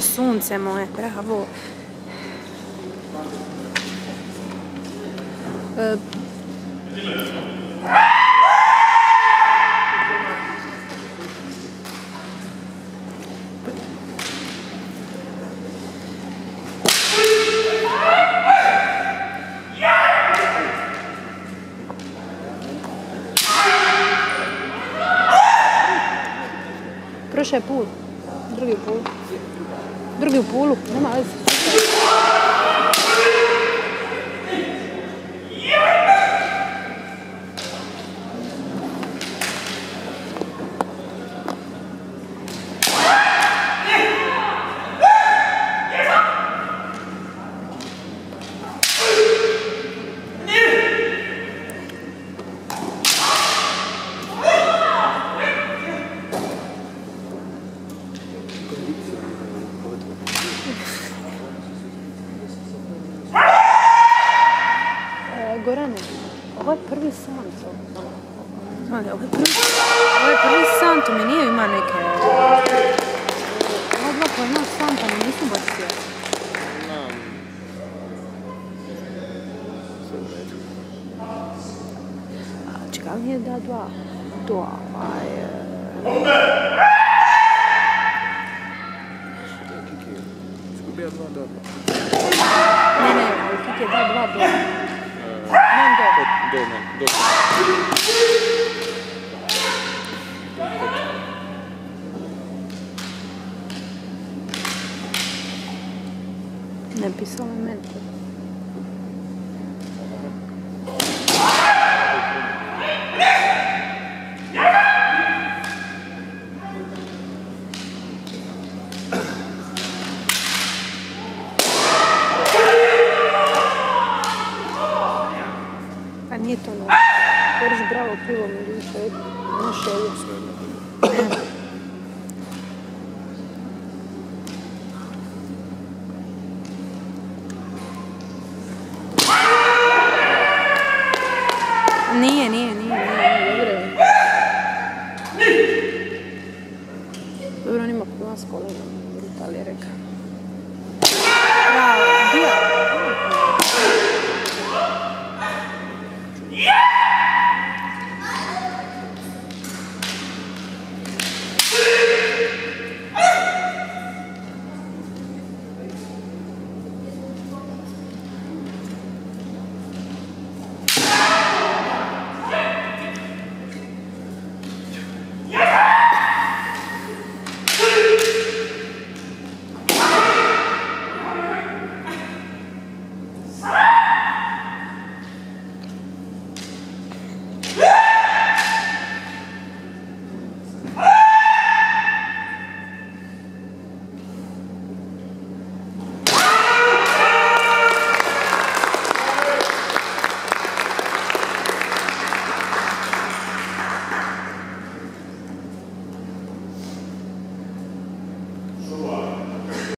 Sunce moje, bravo. E, Prošao je put. Drugi pulu. Drugi u pulu. Nema veze. Gorane, ovo je prvi Santo. Ali, ovo je prvi, ovo je prvi Santo, mi nije ima neke... Ova dva koja ima Santa mi nisu baš svjesni. Čekaj, mi je da dva. Dva, ovaj... dva. Ne, ne, ali kak je da dva do... Dove? Dove? Ne bisogna mettere. Nije to no. Drži bravo pivo mi više na šelju. Sve jedno. Nije, nije, nije, nije, dobro je. Dobro, on ima prva s kolegom, Italija reka.